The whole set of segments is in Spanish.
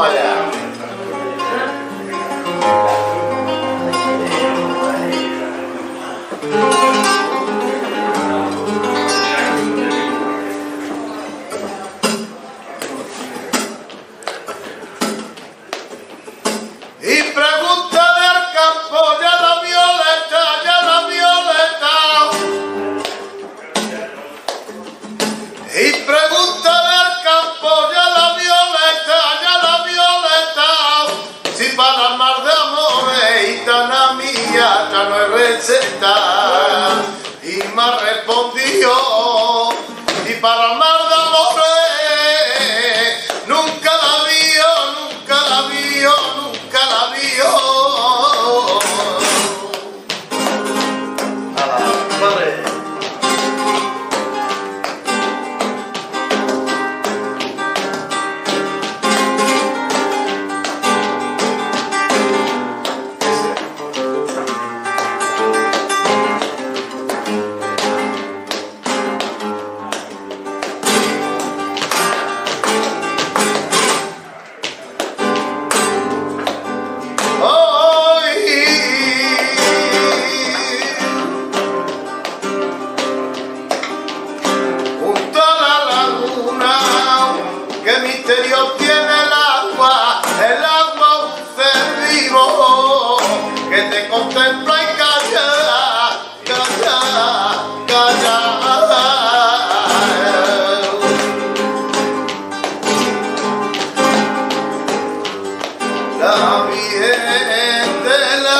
trabalhar. Tan amar de amor, no es te contempla y calla, calla, calla. La Virgen de la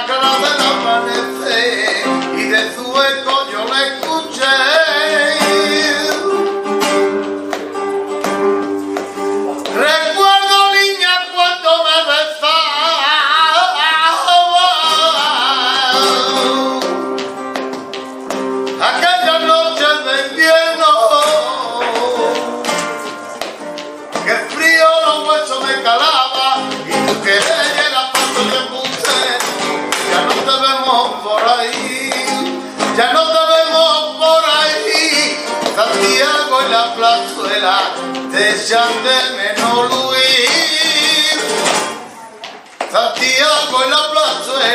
la cara del amanecer y de su eco ya no te vemos por ahí. Santiago en la plazuela, te echan del menor Luis. Santiago en la plazuela.